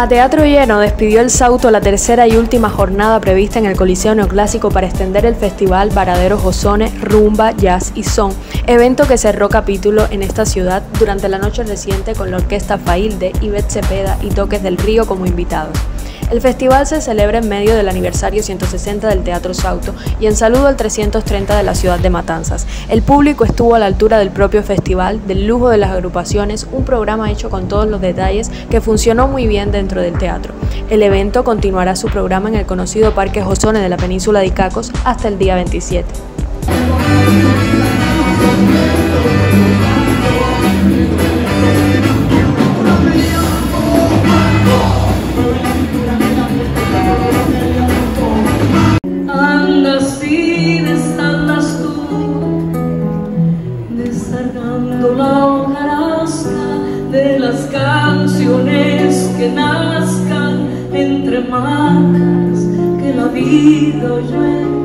A teatro lleno despidió el Sauto la tercera y última jornada prevista en el Coliseo Neoclásico para extender el festival Varadero Josone, Rumba, Jazz y Son, evento que cerró capítulo en esta ciudad durante la noche reciente con la orquesta Failde, Ivette Cepeda y Toques del Río como invitados. El festival se celebra en medio del aniversario 160 del Teatro Sauto y en saludo al 330 de la ciudad de Matanzas. El público estuvo a la altura del propio festival, del lujo de las agrupaciones, un programa hecho con todos los detalles que funcionó muy bien dentro del teatro. El evento continuará su programa en el conocido Parque Josone de la península de Icacos hasta el día 27. La hojarasca de las canciones que nazcan entre marcas que la vida oye